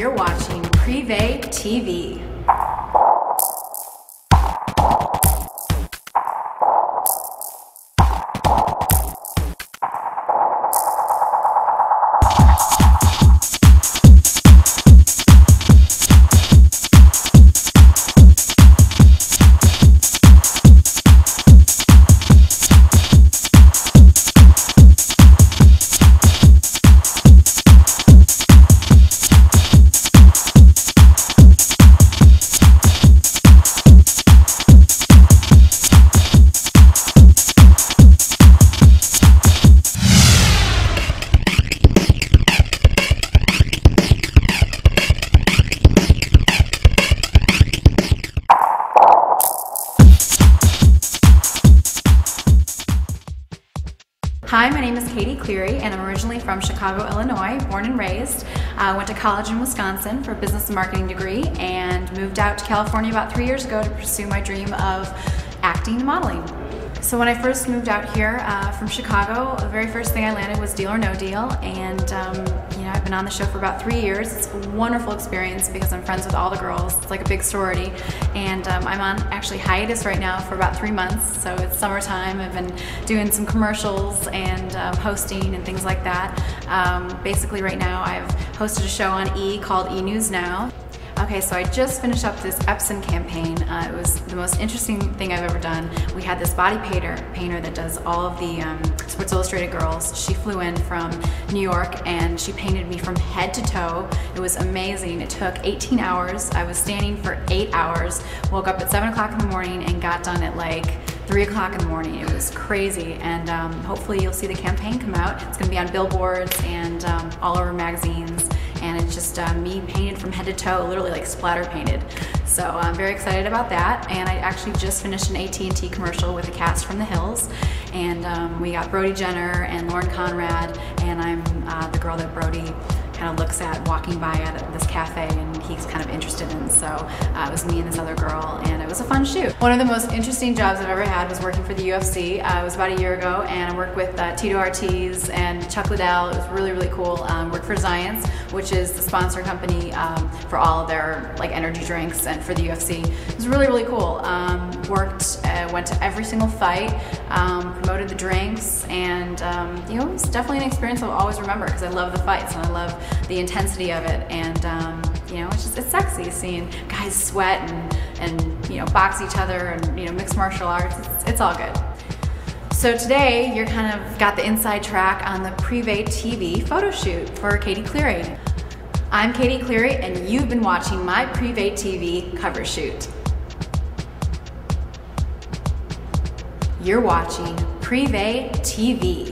You're watching Privé TV. Hi, my name is Katie Cleary, and I'm originally from Chicago, Illinois, born and raised. I uh, went to college in Wisconsin for a business and marketing degree and moved out to California about three years ago to pursue my dream of acting and modeling. So when I first moved out here uh, from Chicago, the very first thing I landed was Deal or No Deal, and um, you know I've been on the show for about three years. It's a wonderful experience because I'm friends with all the girls. It's like a big sorority, and um, I'm on actually hiatus right now for about three months. So it's summertime. I've been doing some commercials and um, hosting and things like that. Um, basically, right now I've hosted a show on E called E News Now. Okay, so I just finished up this Epson campaign. Uh, it was the most interesting thing I've ever done. We had this body painter, painter that does all of the um, Sports Illustrated girls. She flew in from New York and she painted me from head to toe. It was amazing. It took 18 hours. I was standing for eight hours, woke up at seven o'clock in the morning and got done at like 3 o'clock in the morning. It was crazy, and um, hopefully you'll see the campaign come out. It's going to be on billboards and um, all over magazines, and it's just uh, me painted from head to toe, literally like splatter painted. So I'm very excited about that, and I actually just finished an AT&T commercial with a cast from the Hills, and um, we got Brody Jenner and Lauren Conrad, and I'm uh, the girl that Brody kind of looks at walking by at this cafe and he's kind of interested in. So uh, it was me and this other girl and it was a fun shoot. One of the most interesting jobs I've ever had was working for the UFC. Uh, it was about a year ago and I worked with uh, Tito Ortiz and Chuck Liddell. It was really, really cool. Um, worked for Xyience, which is the sponsor company um, for all of their like energy drinks and for the UFC. It was really, really cool. Um, worked, uh, went to every single fight, um, promoted the drinks and um, you know, it's definitely an experience I'll always remember because I love the fights and I love the intensity of it. And um, you know, it's just it's sexy seeing guys sweat and and you know box each other and you know mixed martial arts. It's, it's all good. So today you're kind of got the inside track on the Privé TV photo shoot for Katie Cleary. I'm Katie Cleary and you've been watching my Privé TV cover shoot. You're watching Privé TV.